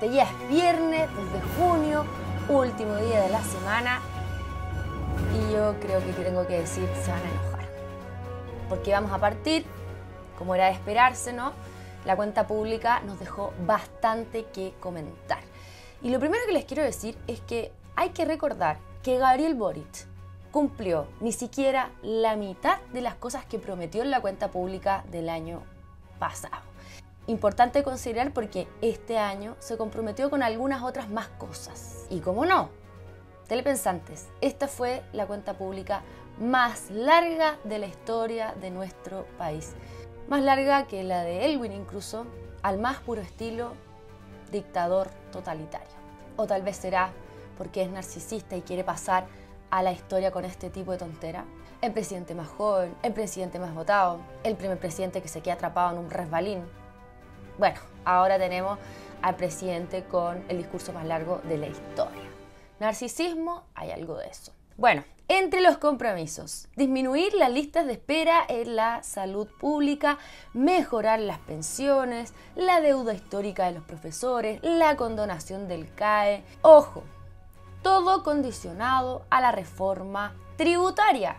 Ya es viernes, de junio, último día de la semana. Y yo creo que tengo que decir, se van a enojar. Porque vamos a partir, como era de esperarse, ¿no? La cuenta pública nos dejó bastante que comentar. Y lo primero que les quiero decir es que hay que recordar que Gabriel Boric cumplió ni siquiera la mitad de las cosas que prometió en la cuenta pública del año pasado. Importante considerar porque este año se comprometió con algunas otras más cosas. Y como no, telepensantes, esta fue la cuenta pública más larga de la historia de nuestro país. Más larga que la de Elwin incluso, al más puro estilo dictador totalitario. O tal vez será porque es narcisista y quiere pasar a la historia con este tipo de tontera. El presidente más joven, el presidente más votado, el primer presidente que se queda atrapado en un resbalín, bueno, ahora tenemos al presidente con el discurso más largo de la historia. Narcisismo, hay algo de eso. Bueno, entre los compromisos, disminuir las listas de espera en la salud pública, mejorar las pensiones, la deuda histórica de los profesores, la condonación del CAE. Ojo, todo condicionado a la reforma tributaria.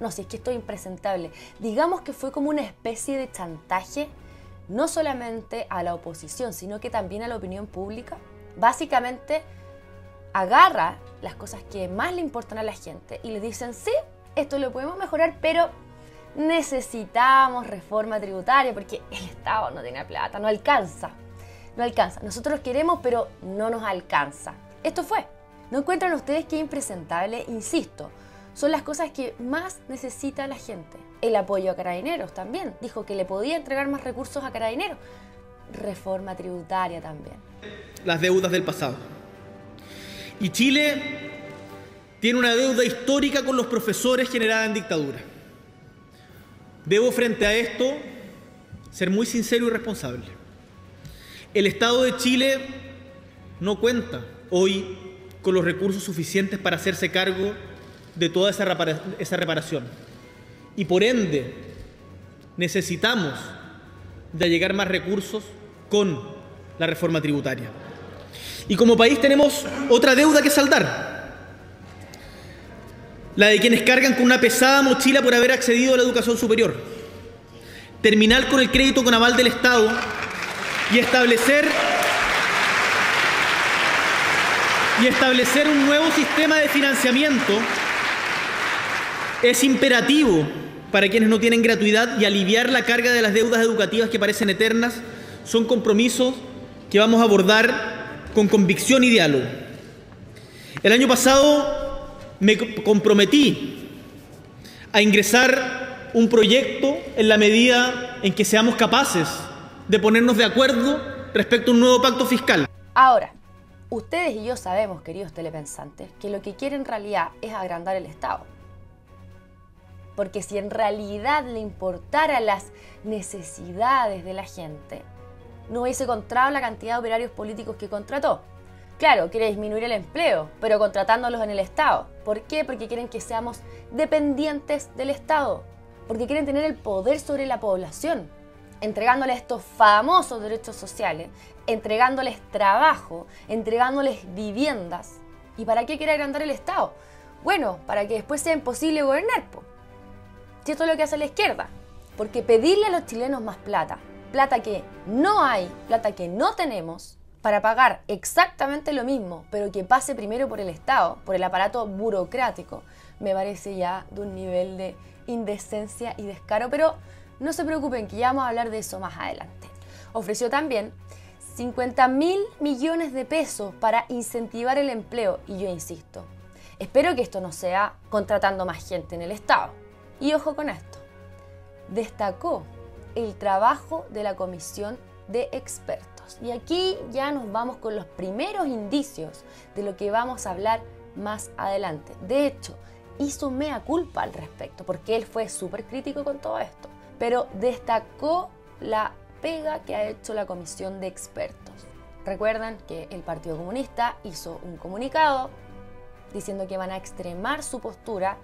No sé, es que esto es impresentable. Digamos que fue como una especie de chantaje no solamente a la oposición, sino que también a la opinión pública. Básicamente agarra las cosas que más le importan a la gente y le dicen, sí, esto lo podemos mejorar, pero necesitamos reforma tributaria porque el Estado no tiene plata, no alcanza. No alcanza. Nosotros queremos, pero no nos alcanza. Esto fue. ¿No encuentran ustedes que es impresentable? Insisto, son las cosas que más necesita la gente el apoyo a carabineros también. Dijo que le podía entregar más recursos a carabineros. Reforma tributaria también. Las deudas del pasado. Y Chile tiene una deuda histórica con los profesores generada en dictadura. Debo frente a esto ser muy sincero y responsable. El Estado de Chile no cuenta hoy con los recursos suficientes para hacerse cargo de toda esa, reparación. Y por ende necesitamos de llegar más recursos con la reforma tributaria. Y como país tenemos otra deuda que saldar, la de quienes cargan con una pesada mochila por haber accedido a la educación superior, terminar con el crédito con aval del Estado y establecer y establecer un nuevo sistema de financiamiento es imperativo para quienes no tienen gratuidad y aliviar la carga de las deudas educativas que parecen eternas son compromisos que vamos a abordar con convicción y diálogo. El año pasado me comprometí a ingresar un proyecto en la medida en que seamos capaces de ponernos de acuerdo respecto a un nuevo pacto fiscal. Ahora, ustedes y yo sabemos, queridos telepensantes, que lo que quieren en realidad es agrandar el Estado porque si en realidad le importara las necesidades de la gente, no hubiese contratado la cantidad de operarios políticos que contrató. Claro, quiere disminuir el empleo, pero contratándolos en el Estado. ¿Por qué? Porque quieren que seamos dependientes del Estado, porque quieren tener el poder sobre la población, entregándoles estos famosos derechos sociales, entregándoles trabajo, entregándoles viviendas. ¿Y para qué quiere agrandar el Estado? Bueno, para que después sea imposible gobernar. Si esto es lo que hace la izquierda. Porque pedirle a los chilenos más plata, plata que no hay, plata que no tenemos, para pagar exactamente lo mismo, pero que pase primero por el Estado, por el aparato burocrático, me parece ya de un nivel de indecencia y descaro. Pero no se preocupen, que ya vamos a hablar de eso más adelante. Ofreció también 50 mil millones de pesos para incentivar el empleo, y yo insisto, espero que esto no sea contratando más gente en el Estado y ojo con esto, destacó el trabajo de la comisión de expertos. Y aquí ya nos vamos con los primeros indicios de lo que vamos a hablar más adelante. De hecho, hizo mea culpa al respecto, porque él fue súper crítico con todo esto, pero destacó la pega que ha hecho la comisión de expertos. Recuerdan que el Partido Comunista hizo un comunicado diciendo que van a extremar su postura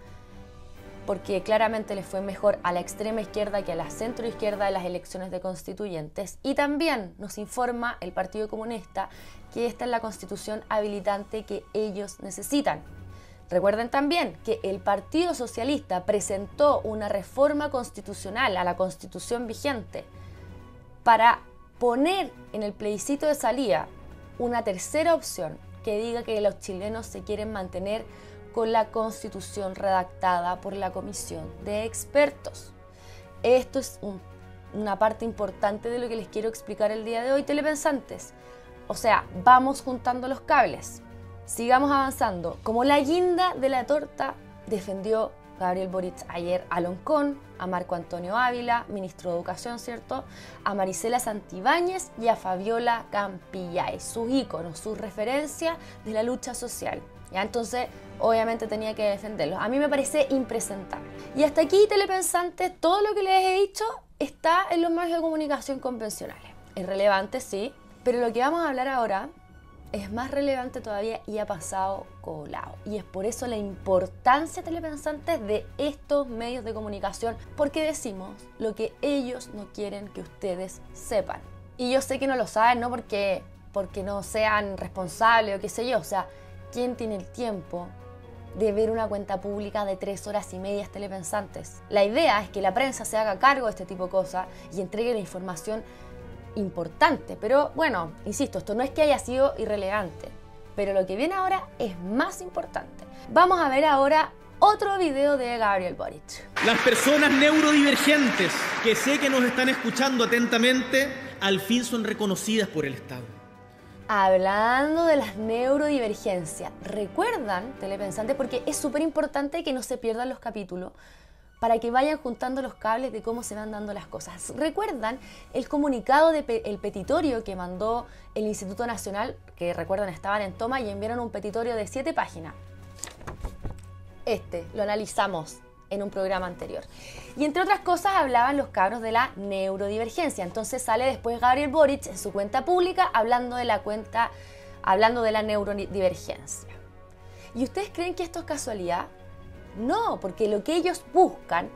porque claramente le fue mejor a la extrema izquierda que a la centro izquierda en las elecciones de constituyentes. Y también nos informa el Partido Comunista que esta es la constitución habilitante que ellos necesitan. Recuerden también que el Partido Socialista presentó una reforma constitucional a la constitución vigente para poner en el plebiscito de salida una tercera opción que diga que los chilenos se quieren mantener con la constitución redactada por la comisión de expertos. Esto es una parte importante de lo que les quiero explicar el día de hoy, telepensantes. O sea, vamos juntando los cables. Sigamos avanzando. Como la guinda de la torta defendió Gabriel Boric ayer a Loncón, a Marco Antonio Ávila, ministro de Educación, ¿cierto? A Marisela Santibáñez y a Fabiola Campillay, sus íconos, sus referencias de la lucha social. ¿ya? Entonces, obviamente tenía que defenderlos. A mí me parece impresentable. Y hasta aquí, telepensantes, todo lo que les he dicho está en los medios de comunicación convencionales. Es relevante, sí, pero lo que vamos a hablar ahora es más relevante todavía y ha pasado colado. Y es por eso la importancia, telepensantes, de estos medios de comunicación, porque decimos lo que ellos no quieren que ustedes sepan. Y yo sé que no lo saben, no porque, porque no sean responsables o qué sé yo, o sea, ¿quién tiene el tiempo de ver una cuenta pública de tres horas y media telepensantes? La idea es que la prensa se haga cargo de este tipo de cosas y entregue la información importante. Pero bueno, insisto, esto no es que haya sido irrelevante, pero lo que viene ahora es más importante. Vamos a ver ahora otro video de Gabriel Boric. Las personas neurodivergentes que sé que nos están escuchando atentamente, al fin son reconocidas por el Estado. Hablando de las neurodivergencias, recuerdan, telepensantes, porque es súper importante que no se pierdan los capítulos, para que vayan juntando los cables de cómo se van dando las cosas. ¿Recuerdan el comunicado del el petitorio que mandó el Instituto Nacional, que recuerdan estaban en toma y enviaron un petitorio de siete páginas? Este, lo analizamos en un programa anterior. Y entre otras cosas hablaban los cabros de la neurodivergencia. Entonces sale después Gabriel Boric en su cuenta pública hablando de la cuenta, hablando de la neurodivergencia. ¿Y ustedes creen que esto es casualidad? No, porque lo que ellos buscan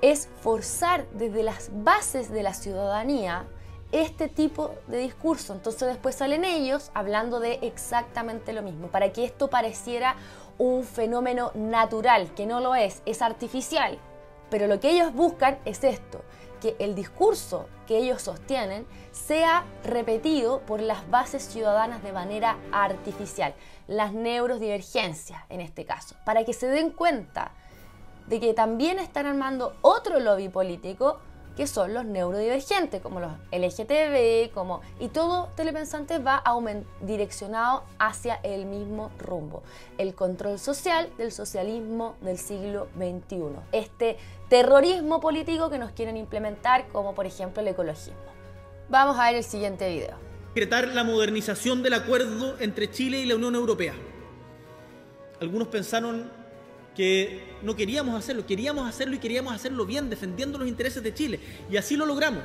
es forzar desde las bases de la ciudadanía este tipo de discurso. Entonces después salen ellos hablando de exactamente lo mismo, para que esto pareciera un fenómeno natural, que no lo es, es artificial. Pero lo que ellos buscan es esto, que el discurso que ellos sostienen sea repetido por las bases ciudadanas de manera artificial, las neurodivergencias en este caso, para que se den cuenta de que también están armando otro lobby político que son los neurodivergentes, como los LGTB, como y todo telepensante va direccionado hacia el mismo rumbo, el control social del socialismo del siglo XXI. Este terrorismo político que nos quieren implementar, como por ejemplo el ecologismo. Vamos a ver el siguiente video. Decretar la modernización del acuerdo entre Chile y la Unión Europea. Algunos pensaron que no queríamos hacerlo, queríamos hacerlo y queríamos hacerlo bien, defendiendo los intereses de Chile. Y así lo logramos.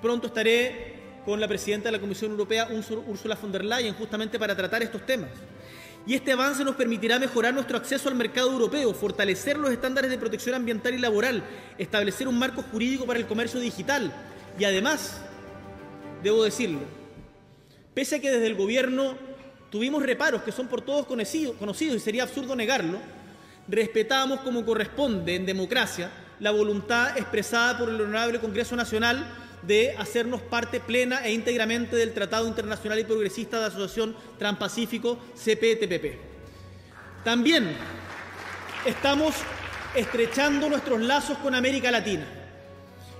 Pronto estaré con la presidenta de la Comisión Europea, Ursula von der Leyen, justamente para tratar estos temas. Y este avance nos permitirá mejorar nuestro acceso al mercado europeo, fortalecer los estándares de protección ambiental y laboral, establecer un marco jurídico para el comercio digital y además, debo decirlo, pese a que desde el gobierno tuvimos reparos que son por todos conocidos y sería absurdo negarlo, respetamos como corresponde en democracia la voluntad expresada por el Honorable Congreso Nacional de hacernos parte plena e íntegramente del Tratado Internacional y Progresista de Asociación Transpacífico CPTPP. También estamos estrechando nuestros lazos con América Latina.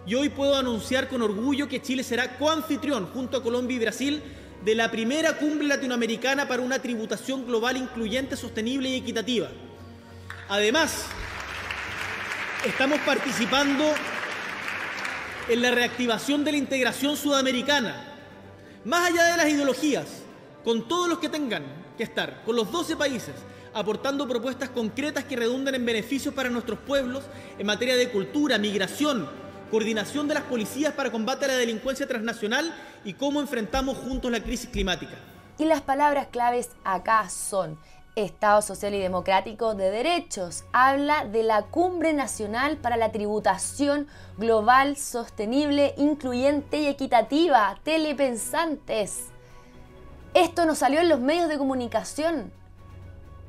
Y hoy puedo anunciar con orgullo que Chile será coanfitrión junto a Colombia y Brasil de la primera cumbre latinoamericana para una tributación global incluyente, sostenible y equitativa Además, estamos participando en la reactivación de la integración sudamericana, más allá de las ideologías, con todos los que tengan que estar, con los 12 países, aportando propuestas concretas que redunden en beneficios para nuestros pueblos en materia de cultura, migración, coordinación de las policías para combate a la delincuencia transnacional y cómo enfrentamos juntos la crisis climática. Y las palabras claves acá son Estado Social y Democrático de Derechos. Habla de la Cumbre Nacional para la Tributación Global Sostenible, Incluyente y Equitativa. Telepensantes. Esto nos salió en los medios de comunicación.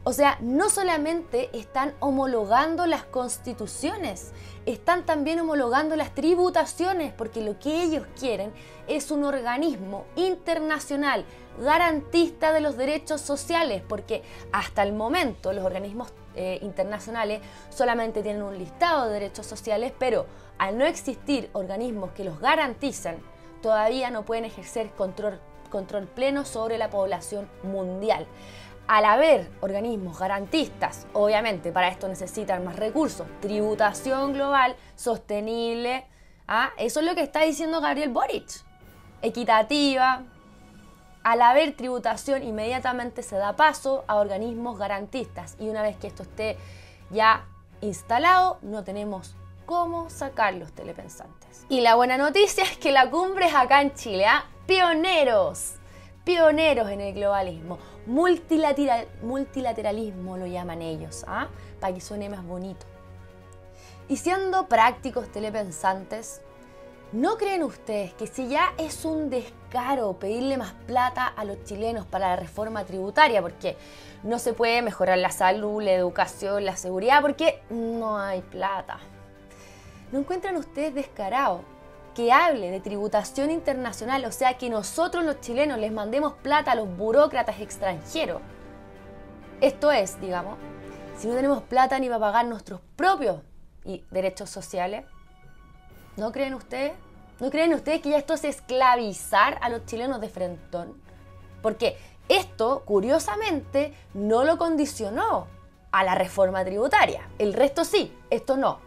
O sea, no solamente están homologando las constituciones, están también homologando las tributaciones, porque lo que ellos quieren es un organismo internacional garantista de los derechos sociales, porque hasta el momento los organismos eh, internacionales solamente tienen un listado de derechos sociales, pero al no existir organismos que los garantizan, todavía no pueden ejercer control, control pleno sobre la población mundial al haber organismos garantistas, obviamente para esto necesitan más recursos, tributación global sostenible, ¿ah? eso es lo que está diciendo Gabriel Boric, equitativa, al haber tributación inmediatamente se da paso a organismos garantistas y una vez que esto esté ya instalado no tenemos cómo sacar los telepensantes. Y la buena noticia es que la cumbre es acá en Chile, ¿ah? pioneros pioneros en el globalismo. multilateralismo lo llaman ellos, ¿ah? para que suene más bonito. Y siendo prácticos telepensantes, ¿no creen ustedes que si ya es un descaro pedirle más plata a los chilenos para la reforma tributaria, porque no se puede mejorar la salud, la educación, la seguridad, porque no hay plata? ¿No encuentran ustedes descarado que hable de tributación internacional, o sea, que nosotros los chilenos les mandemos plata a los burócratas extranjeros. Esto es, digamos, si no tenemos plata ni para pagar nuestros propios derechos sociales, ¿no creen ustedes? ¿No creen ustedes que ya esto es esclavizar a los chilenos de frentón? Porque esto, curiosamente, no lo condicionó a la reforma tributaria. El resto sí, esto no.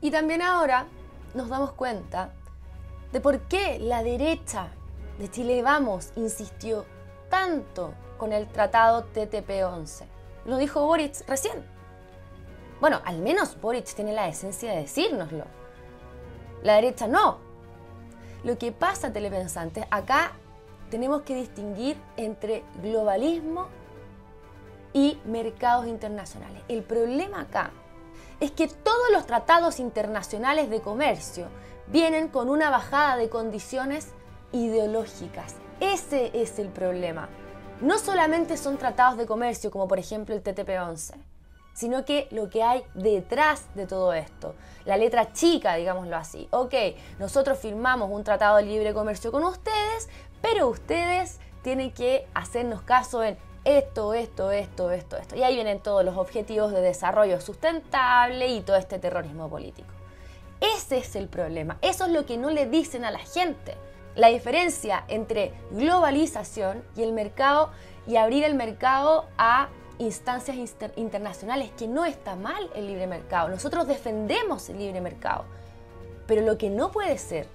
Y también ahora nos damos cuenta de por qué la derecha de Chile Vamos insistió tanto con el tratado TTP-11. Lo dijo Boric recién. Bueno, al menos Boric tiene la esencia de decírnoslo. La derecha no. Lo que pasa, telepensantes, acá tenemos que distinguir entre globalismo y mercados internacionales. El problema acá es que todos los tratados internacionales de comercio vienen con una bajada de condiciones ideológicas. Ese es el problema. No solamente son tratados de comercio como por ejemplo el TTP-11, sino que lo que hay detrás de todo esto, la letra chica, digámoslo así. Ok, nosotros firmamos un tratado de libre comercio con ustedes, pero ustedes tienen que hacernos caso en esto, esto, esto, esto, esto. Y ahí vienen todos los objetivos de desarrollo sustentable y todo este terrorismo político. Ese es el problema. Eso es lo que no le dicen a la gente. La diferencia entre globalización y el mercado y abrir el mercado a instancias internacionales, que no está mal el libre mercado. Nosotros defendemos el libre mercado. Pero lo que no puede ser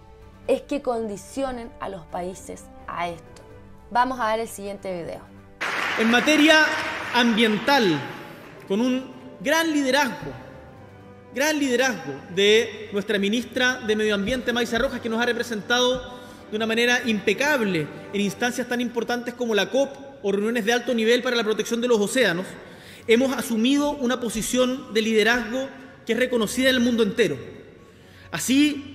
es que condicionen a los países a esto. Vamos a ver el siguiente video. En materia ambiental, con un gran liderazgo, gran liderazgo de nuestra ministra de Medio Ambiente, Maisa Rojas, que nos ha representado de una manera impecable en instancias tan importantes como la COP o reuniones de alto nivel para la protección de los océanos, hemos asumido una posición de liderazgo que es reconocida en el mundo entero. Así,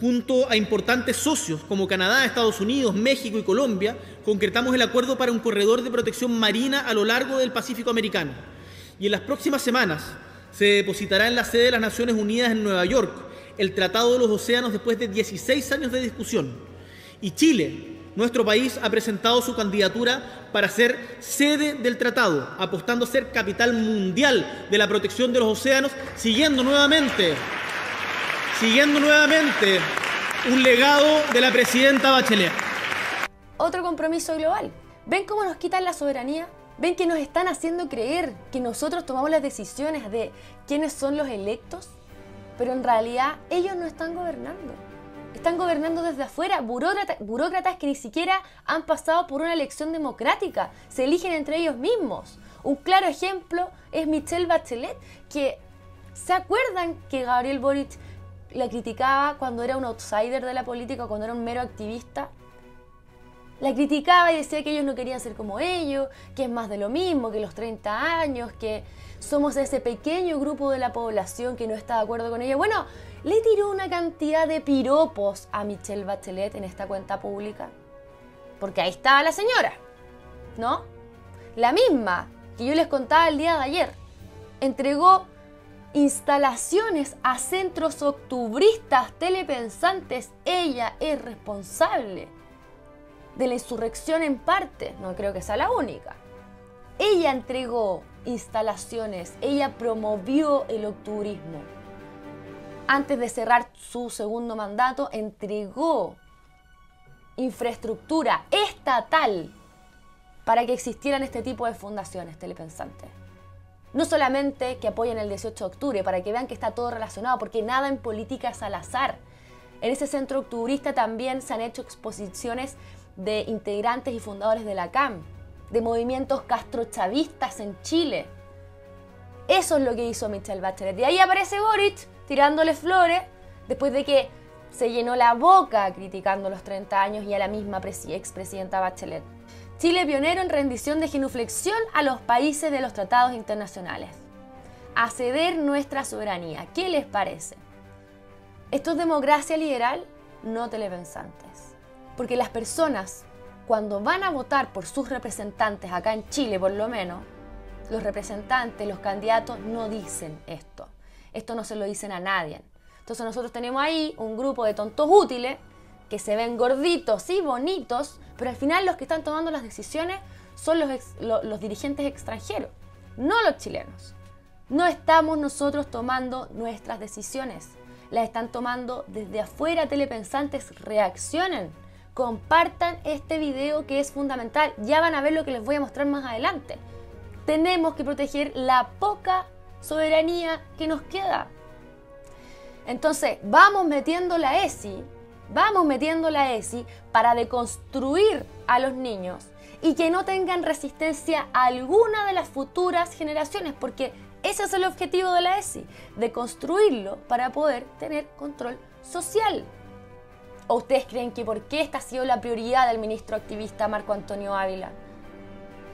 junto a importantes socios como Canadá, Estados Unidos, México y Colombia, concretamos el acuerdo para un corredor de protección marina a lo largo del Pacífico americano. Y en las próximas semanas se depositará en la sede de las Naciones Unidas en Nueva York el Tratado de los Océanos después de 16 años de discusión. Y Chile, nuestro país, ha presentado su candidatura para ser sede del tratado, apostando a ser capital mundial de la protección de los océanos, siguiendo nuevamente siguiendo nuevamente un legado de la presidenta Bachelet. Otro compromiso global. ¿Ven cómo nos quitan la soberanía? ¿Ven que nos están haciendo creer que nosotros tomamos las decisiones de quiénes son los electos? Pero en realidad ellos no están gobernando. Están gobernando desde afuera, burócratas que ni siquiera han pasado por una elección democrática. Se eligen entre ellos mismos. Un claro ejemplo es Michelle Bachelet, que ¿se acuerdan que Gabriel Boric la criticaba cuando era un outsider de la política, cuando era un mero activista. La criticaba y decía que ellos no querían ser como ellos, que es más de lo mismo, que los 30 años, que somos ese pequeño grupo de la población que no está de acuerdo con ella. Bueno, le tiró una cantidad de piropos a Michelle Bachelet en esta cuenta pública. Porque ahí estaba la señora, ¿no? La misma que yo les contaba el día de ayer. Entregó instalaciones a centros octubristas telepensantes. Ella es responsable de la insurrección en parte. No creo que sea la única. Ella entregó instalaciones, ella promovió el octubrismo. Antes de cerrar su segundo mandato, entregó infraestructura estatal para que existieran este tipo de fundaciones telepensantes. No solamente que apoyen el 18 de octubre, para que vean que está todo relacionado, porque nada en política es al azar. En ese centro octubrista también se han hecho exposiciones de integrantes y fundadores de la CAM, de movimientos castrochavistas en Chile. Eso es lo que hizo Michelle Bachelet. Y ahí aparece Boric tirándole flores después de que se llenó la boca criticando los 30 años y a la misma expresidenta Bachelet. Chile pionero en rendición de genuflexión a los países de los tratados internacionales. A ceder nuestra soberanía. ¿Qué les parece? Esto es democracia liberal, no telepensantes. Porque las personas cuando van a votar por sus representantes, acá en Chile por lo menos, los representantes, los candidatos no dicen esto. Esto no se lo dicen a nadie. Entonces nosotros tenemos ahí un grupo de tontos útiles que se ven gorditos y bonitos, pero al final los que están tomando las decisiones son los, los dirigentes extranjeros, no los chilenos. No estamos nosotros tomando nuestras decisiones, las están tomando desde afuera telepensantes, reaccionen compartan este video que es fundamental. Ya van a ver lo que les voy a mostrar más adelante. Tenemos que proteger la poca soberanía que nos queda. Entonces, vamos metiendo la ESI, vamos metiendo la ESI para deconstruir a los niños y que no tengan resistencia a alguna de las futuras generaciones, porque ese es el objetivo de la ESI, de construirlo para poder tener control social. ¿O ustedes creen que por qué esta ha sido la prioridad del ministro activista Marco Antonio Ávila?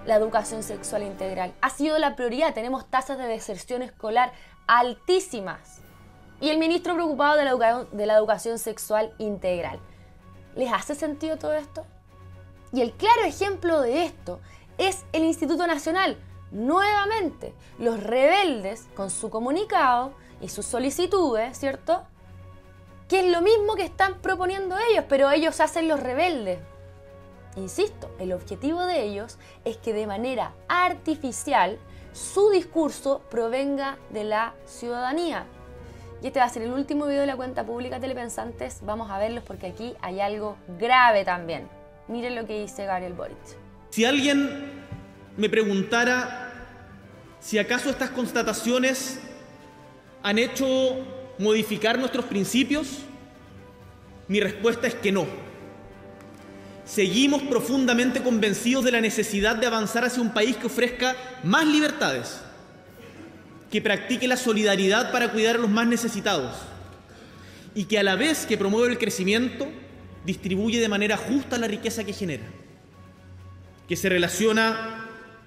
La educación sexual integral. Ha sido la prioridad. Tenemos tasas de deserción escolar altísimas. Y el ministro preocupado de la, educación sexual integral. ¿Les hace sentido todo esto? Y el claro ejemplo de esto es el Instituto Nacional. Nuevamente, los rebeldes con su comunicado y sus solicitudes, ¿cierto? que es lo mismo que están proponiendo ellos, pero ellos hacen los rebeldes. Insisto, el objetivo de ellos es que de manera artificial su discurso provenga de la ciudadanía. Y este va a ser el último video de la cuenta pública Telepensantes. Vamos a verlos porque aquí hay algo grave también. Miren lo que dice Gabriel Boric. Si alguien me preguntara si acaso estas constataciones han hecho modificar nuestros principios? Mi respuesta es que no. Seguimos profundamente convencidos de la necesidad de avanzar hacia un país que ofrezca más libertades, que practique la solidaridad para cuidar a los más necesitados y que a la vez que promueve el crecimiento, distribuye de manera justa la riqueza que genera, que se relaciona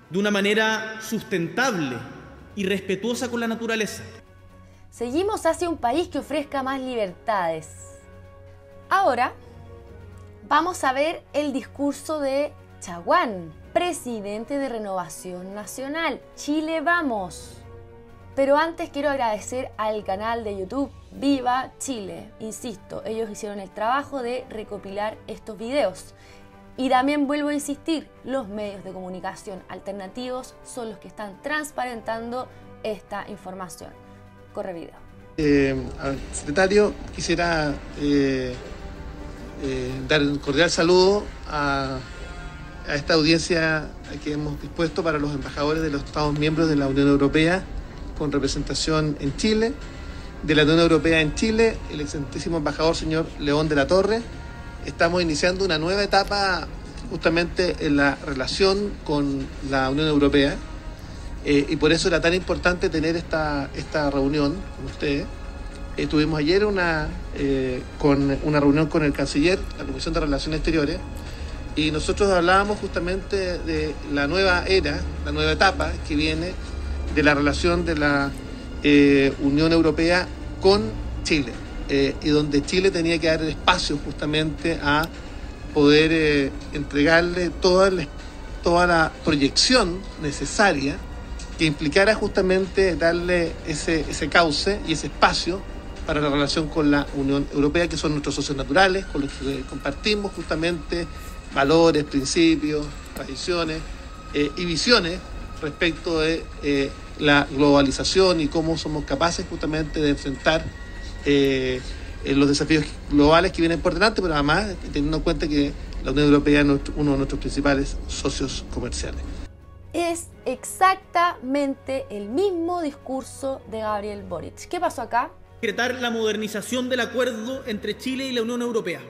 de una manera sustentable y respetuosa con la naturaleza. Seguimos hacia un país que ofrezca más libertades. Ahora vamos a ver el discurso de Chaguán, presidente de Renovación Nacional. Chile vamos. Pero antes quiero agradecer al canal de YouTube Viva Chile. Insisto, ellos hicieron el trabajo de recopilar estos videos. Y también vuelvo a insistir, los medios de comunicación alternativos son los que están transparentando esta información. Corre video. Eh, secretario, quisiera eh, eh, dar un cordial saludo a, esta audiencia que hemos dispuesto para los embajadores de los Estados miembros de la Unión Europea con representación en Chile, de la Unión Europea en Chile, el excelentísimo embajador señor León de la Torre. Estamos iniciando una nueva etapa justamente en la relación con la Unión Europea eh, y por eso era tan importante tener esta, esta reunión con ustedes. Eh, tuvimos ayer una, eh, con una reunión con el canciller, la Comisión de Relaciones Exteriores, Y nosotros hablábamos justamente de la nueva era, la nueva etapa que viene de la relación de la eh, Unión Europea con Chile, eh, y donde Chile tenía que dar espacio justamente a poder eh, entregarle toda la, toda la proyección necesaria que implicara justamente darle ese, ese cauce y ese espacio para la relación con la Unión Europea, que son nuestros socios naturales, con los que compartimos justamente valores, principios, tradiciones eh, y visiones respecto de eh, la globalización y cómo somos capaces justamente de enfrentar eh, los desafíos globales que vienen por delante, pero además teniendo en cuenta que la Unión Europea es uno de nuestros principales socios comerciales. Es exactamente el mismo discurso de Gabriel Boric. ¿Qué pasó acá? Decretar la modernización del acuerdo entre Chile y la Unión Europea.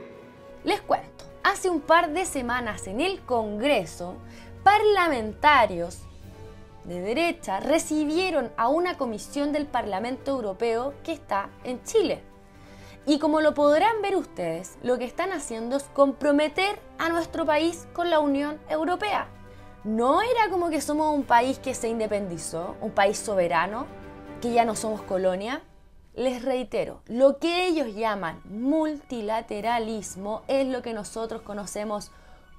Les cuento, hace un par de semanas en el Congreso, parlamentarios de derecha recibieron a una comisión del Parlamento Europeo que está en Chile. Y como lo podrán ver ustedes, lo que están haciendo es comprometer a nuestro país con la Unión Europea. No era como que somos un país que se independizó, un país soberano, que ya no somos colonia. Les reitero, lo que ellos llaman multilateralismo es lo que nosotros conocemos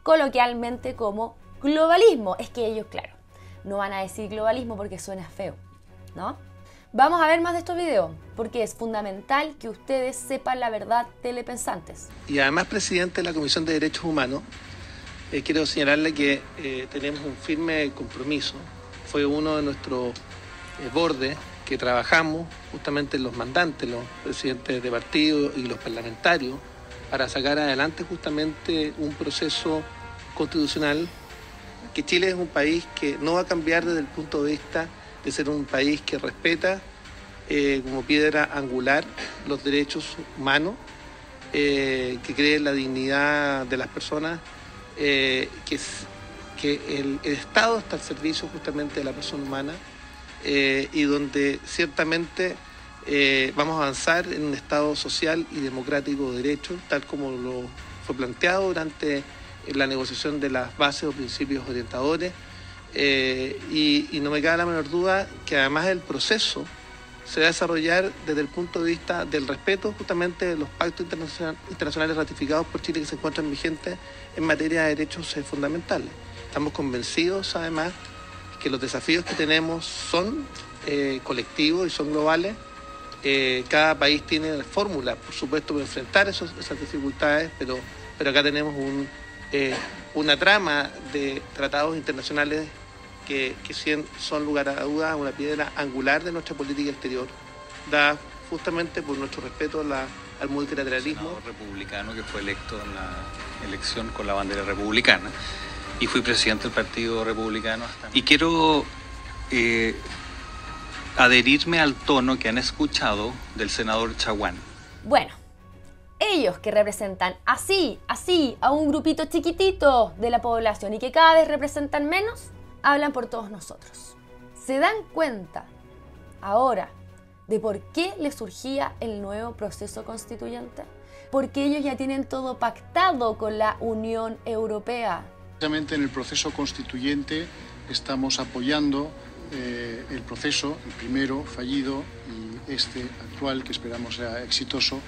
coloquialmente como globalismo. Es que ellos, claro, no van a decir globalismo porque suena feo, ¿no? Vamos a ver más de estos videos, porque es fundamental que ustedes sepan la verdad telepensantes. Y además, presidente de la Comisión de Derechos Humanos, eh, quiero señalarle que eh, tenemos un firme compromiso. Fue uno de nuestros eh, bordes que trabajamos justamente los mandantes, los presidentes de partido y los parlamentarios, para sacar adelante justamente un proceso constitucional que Chile es un país que no va a cambiar desde el punto de vista de ser un país que respeta eh, como piedra angular los derechos humanos, eh, que cree la dignidad de las personas, eh, que, que el, Estado está al servicio justamente de la persona humana y donde ciertamente vamos a avanzar en un Estado social y democrático de derecho, tal como lo fue planteado durante la negociación de las bases o principios orientadores eh, y, no me cabe la menor duda que además el proceso se va a desarrollar desde el punto de vista del respeto justamente de los pactos internacionales ratificados por Chile que se encuentran vigentes en materia de derechos eh, fundamentales. Estamos convencidos además que los desafíos que tenemos son eh, colectivos y son globales. cada país tiene fórmulas, por supuesto, para enfrentar esas dificultades, pero, pero acá tenemos un, una trama de tratados internacionales que, son lugar a duda una piedra angular de nuestra política exterior, da justamente por nuestro respeto al multilateralismo. republicano que fue electo en la elección con la bandera republicana y fui presidente del Partido Republicano. Y quiero eh, adherirme al tono que han escuchado del senador Chaguán. Bueno, ellos que representan así, así, a un grupito chiquitito de la población y que cada vez representan menos, hablan por todos nosotros. ¿Se dan cuenta ahora de por qué les surgía el nuevo proceso constituyente? Porque ellos ya tienen todo pactado con la Unión Europea. Precisamente en el proceso constituyente estamos apoyando eh, el proceso, el primero fallido y este actual que esperamos sea exitoso,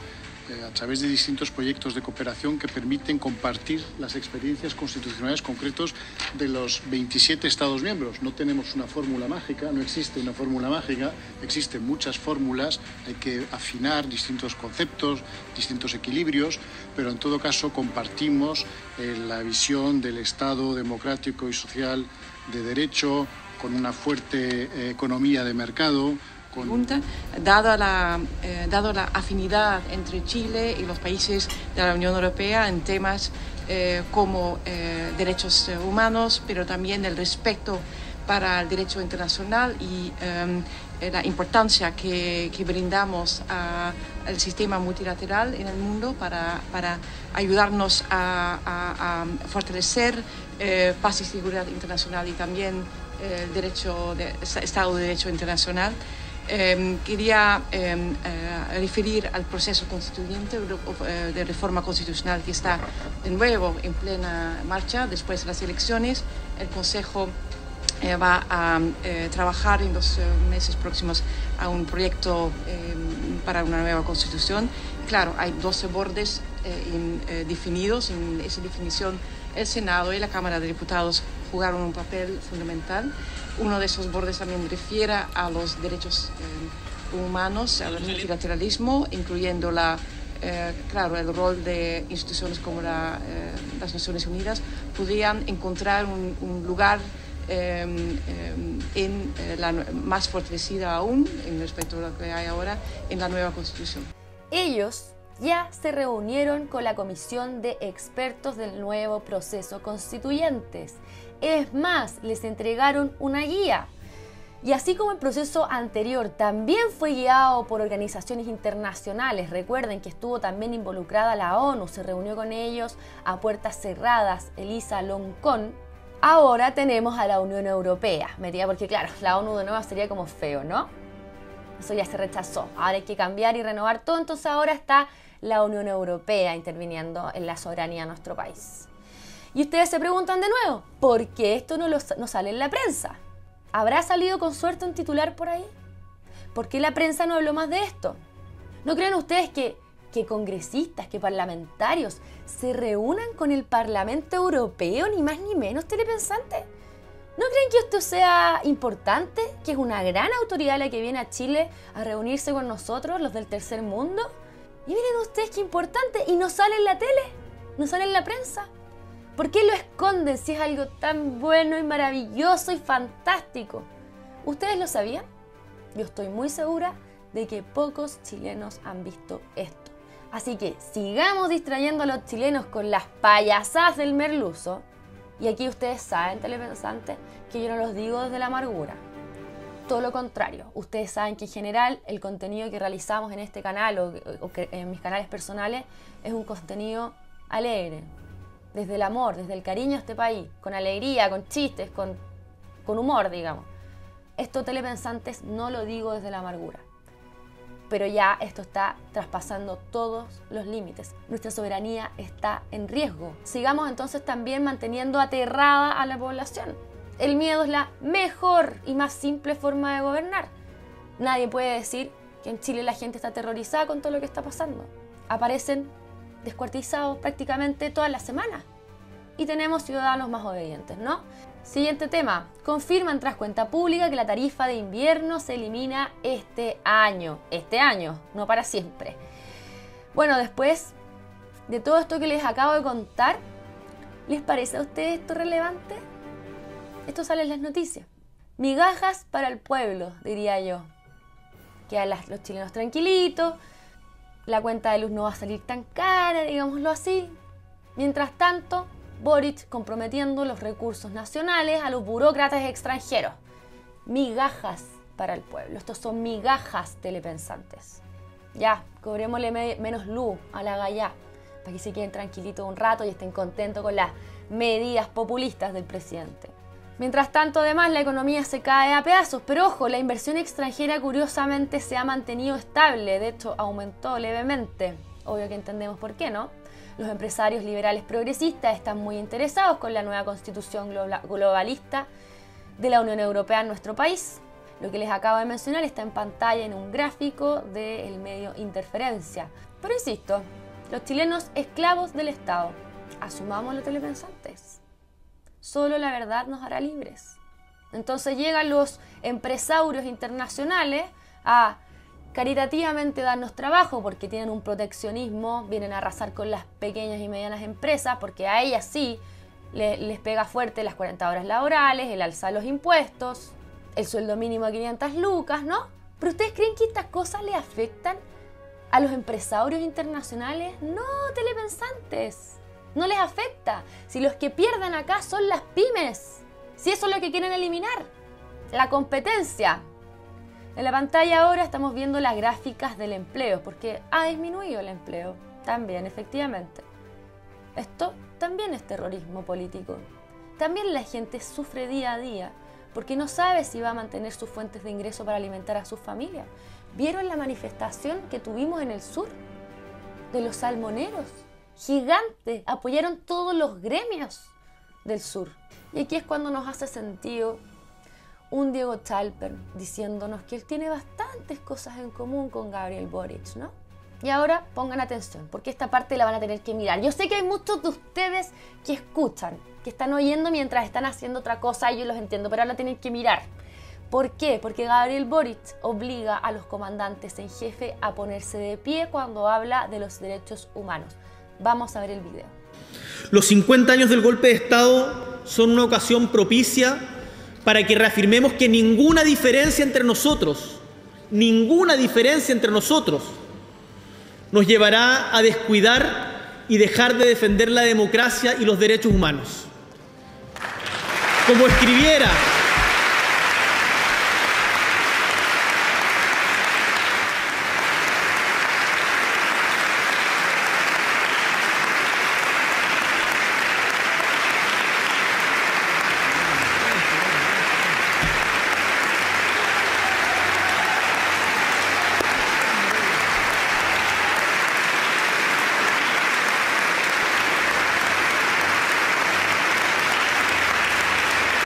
eh, a través de distintos proyectos de cooperación que permiten compartir las experiencias constitucionales concretos de los 27 Estados miembros. No tenemos una fórmula mágica, no existe una fórmula mágica, existen muchas fórmulas, hay que afinar distintos conceptos, distintos equilibrios, pero en todo caso compartimos eh, la visión del Estado democrático y social de derecho, con una fuerte eh, economía de mercado, dada la, eh, dado la afinidad entre Chile y los países de la Unión Europea en temas eh, como eh, derechos humanos, pero también el respeto para el derecho internacional y la importancia que, que brindamos al sistema multilateral en el mundo para, para ayudarnos a, a, a fortalecer paz y seguridad internacional y también el derecho de, Estado de Derecho internacional. Em, quería em, eh, referir al proceso constituyente eh, de reforma constitucional que está de nuevo en plena marcha después de las elecciones. El Consejo eh, va a trabajar en los meses próximos a un proyecto em, para una nueva constitución. Claro, hay 12 bordes definidos. En esa definición, el Senado y la Cámara de Diputados jugaron un papel fundamental. Uno de esos bordes también refiere a los derechos eh, humanos, al multilateralismo, incluyendo la, eh, claro, el rol de instituciones como eh, las Naciones Unidas, podrían encontrar un, lugar en la más fortalecida aún, en respecto a lo que hay ahora, en la nueva Constitución. Ellos ya se reunieron con la comisión de expertos del nuevo proceso constituyentes es más, les entregaron una guía. Y así como el proceso anterior también fue guiado por organizaciones internacionales, recuerden que estuvo también involucrada la ONU, se reunió con ellos a puertas cerradas Elisa Loncón, ahora tenemos a la Unión Europea, metida porque claro, la ONU de nuevo sería como feo, ¿no? Eso ya se rechazó, ahora hay que cambiar y renovar todo, entonces ahora está la Unión Europea interviniendo en la soberanía de nuestro país. Y ustedes se preguntan de nuevo, ¿por qué esto no, no sale en la prensa? ¿Habrá salido con suerte un titular por ahí? ¿Por qué la prensa no habló más de esto? ¿No creen ustedes que, que congresistas, que parlamentarios se reúnan con el Parlamento Europeo, ni más ni menos telepensante? ¿No creen que esto sea importante? ¿Que es una gran autoridad la que viene a Chile a reunirse con nosotros, los del tercer mundo? Y miren ustedes qué importante, y no sale en la tele, no sale en la prensa. ¿Por qué lo esconden si es algo tan bueno y maravilloso y fantástico? ¿Ustedes lo sabían? Yo estoy muy segura de que pocos chilenos han visto esto. Así que sigamos distrayendo a los chilenos con las payasadas del merluzo. Y aquí ustedes saben, telepensantes, que yo no los digo desde la amargura. Todo lo contrario, ustedes saben que en general el contenido que realizamos en este canal o, en mis canales personales es un contenido alegre, desde el amor, desde el cariño a este país, con alegría, con chistes, con, con humor, digamos. Esto telepensantes no lo digo desde la amargura, pero ya esto está traspasando todos los límites. Nuestra soberanía está en riesgo. Sigamos entonces también manteniendo aterrada a la población. El miedo es la mejor y más simple forma de gobernar. Nadie puede decir que en Chile la gente está aterrorizada con todo lo que está pasando. Aparecen descuartizados prácticamente todas las semanas. Y tenemos ciudadanos más obedientes, ¿no? Siguiente tema. Confirman tras cuenta pública que la tarifa de invierno se elimina este año. Este año, no para siempre. Bueno, después de todo esto que les acabo de contar, ¿les parece a ustedes esto relevante? Esto sale en las noticias. Migajas para el pueblo, diría yo. Que a los chilenos tranquilitos, la cuenta de luz no va a salir tan cara, digámoslo así. Mientras tanto, Boric comprometiendo los recursos nacionales a los burócratas extranjeros. Migajas para el pueblo. Estos son migajas telepensantes. Ya, cobrémosle menos luz a la galla para que se queden tranquilitos un rato y estén contentos con las medidas populistas del presidente. Mientras tanto, además, la economía se cae a pedazos, pero ojo, la inversión extranjera curiosamente se ha mantenido estable, de hecho aumentó levemente. Obvio que entendemos por qué, ¿no? Los empresarios liberales progresistas están muy interesados con la nueva constitución globalista de la Unión Europea en nuestro país. Lo que les acabo de mencionar está en pantalla en un gráfico del medio Interferencia. Pero insisto, los chilenos esclavos del Estado, asumamos los telepensantes. Solo la verdad nos hará libres. Entonces llegan los empresarios internacionales a caritativamente darnos trabajo porque tienen un proteccionismo, vienen a arrasar con las pequeñas y medianas empresas porque a ellas sí les pega fuerte las 40 horas laborales, el alza de los impuestos, el sueldo mínimo de 500 lucas, ¿no? Pero ustedes creen que estas cosas le afectan a los empresarios internacionales? No, telepensantes no les afecta. Si los que pierden acá son las pymes. Si eso es lo que quieren eliminar. La competencia. En la pantalla ahora estamos viendo las gráficas del empleo, porque ha disminuido el empleo. También, efectivamente. Esto también es terrorismo político. También la gente sufre día a día porque no sabe si va a mantener sus fuentes de ingreso para alimentar a su familia. ¿Vieron la manifestación que tuvimos en el sur? De los salmoneros. Gigante. Apoyaron todos los gremios del sur. Y aquí es cuando nos hace sentido un Diego Chalper diciéndonos que él tiene bastantes cosas en común con Gabriel Boric, ¿no? Y ahora pongan atención, porque esta parte la van a tener que mirar. Yo sé que hay muchos de ustedes que escuchan, que están oyendo mientras están haciendo otra cosa, y yo los entiendo, pero ahora tienen que mirar. ¿Por qué? Porque Gabriel Boric obliga a los comandantes en jefe a ponerse de pie cuando habla de los derechos humanos. Vamos a ver el video. Los 50 años del golpe de Estado son una ocasión propicia para que reafirmemos que ninguna diferencia entre nosotros, ninguna diferencia entre nosotros, nos llevará a descuidar y dejar de defender la democracia y los derechos humanos. Como escribiera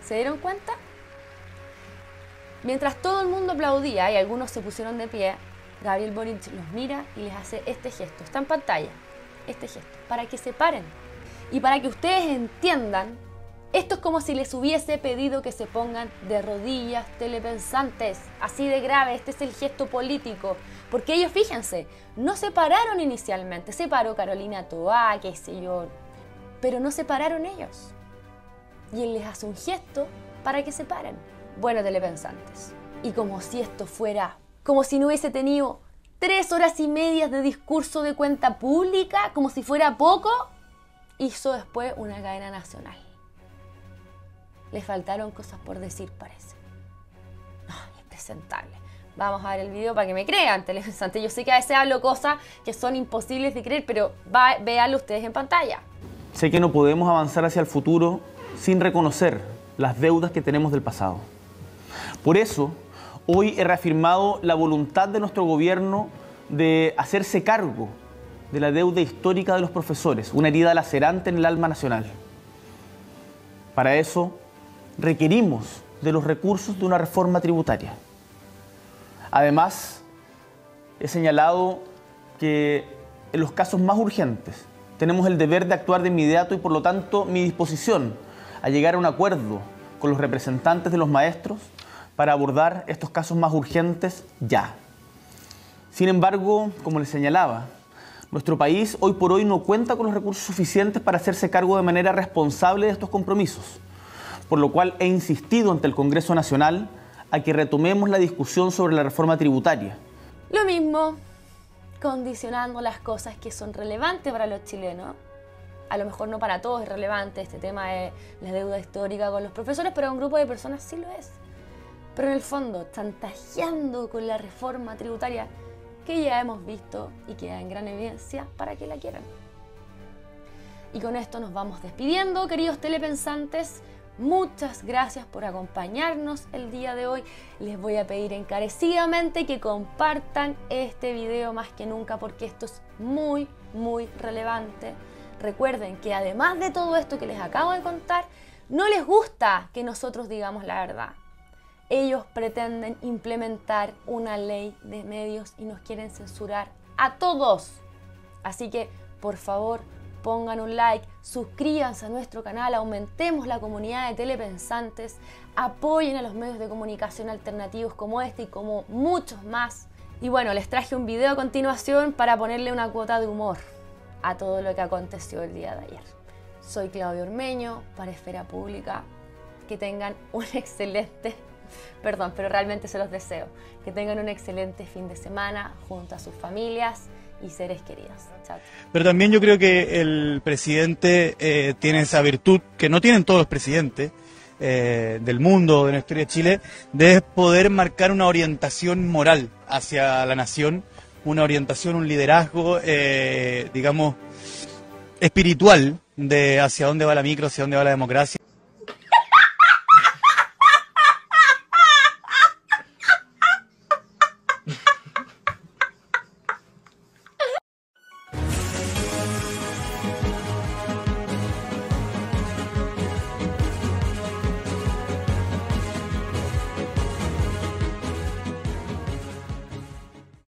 ¿Se dieron cuenta? Mientras todo el mundo aplaudía algunos se pusieron de pie, Gabriel Boric los mira y les hace este gesto. Está en pantalla, este gesto, para que se paren. Y para que ustedes entiendan, esto es como si les hubiese pedido que se pongan de rodillas telepensantes. Así de grave, este es el gesto político. Porque ellos, fíjense, no se pararon inicialmente. Se paró Carolina Toá, qué sé yo. Pero no se pararon ellos y él les hace un gesto para que se paren. Bueno, telepensantes. Y como si esto fuera, como si no hubiese tenido tres horas y medias de discurso de cuenta pública, como si fuera poco, hizo después una cadena nacional. Le faltaron cosas por decir, parece. No, impresentable. Vamos a ver el video para que me crean, telepensantes. Yo sé que a veces hablo cosas que son imposibles de creer, pero va, véanlo ustedes en pantalla. Sé que no podemos avanzar hacia el futuro sin reconocer las deudas que tenemos del pasado. Por eso, hoy he reafirmado la voluntad de nuestro gobierno de hacerse cargo de la deuda histórica de los profesores, una herida lacerante en el alma nacional. Para eso, requerimos de los recursos de una reforma tributaria. Además, he señalado que en los casos más urgentes tenemos el deber de actuar de inmediato y por lo tanto mi disposición a llegar a un acuerdo con los representantes de los maestros para abordar estos casos más urgentes ya. Sin embargo, como les señalaba, nuestro país hoy por hoy no cuenta con los recursos suficientes para hacerse cargo de manera responsable de estos compromisos, por lo cual he insistido ante el Congreso Nacional a que retomemos la discusión sobre la reforma tributaria. Lo mismo, condicionando las cosas que son relevantes para los chilenos a lo mejor no para todos es relevante este tema de la deuda histórica con los profesores, pero a un grupo de personas sí lo es. Pero en el fondo, chantajeando con la reforma tributaria que ya hemos visto y queda en gran evidencia para que la quieran. Y con esto nos vamos despidiendo, queridos telepensantes. Muchas gracias por acompañarnos el día de hoy. Les voy a pedir encarecidamente que compartan este video más que nunca porque esto es muy, muy relevante Recuerden que además de todo esto que les acabo de contar, no les gusta que nosotros digamos la verdad. Ellos pretenden implementar una ley de medios y nos quieren censurar a todos. Así que, por favor, pongan un like, suscríbanse a nuestro canal, aumentemos la comunidad de telepensantes, apoyen a los medios de comunicación alternativos como este y como muchos más. Y bueno, les traje un video a continuación para ponerle una cuota de humor a todo lo que aconteció el día de ayer. Soy Claudio Ormeño para Esfera Pública. Que tengan un excelente, perdón, pero realmente se los deseo, que tengan un excelente fin de semana junto a sus familias y seres queridos. Chao. Pero también yo creo que el presidente eh, tiene esa virtud que no tienen todos los presidentes eh, del mundo, de nuestra historia de Chile, de poder marcar una orientación moral hacia la nación una orientación, un liderazgo, eh, digamos, espiritual de hacia dónde va la micro, hacia dónde va la democracia.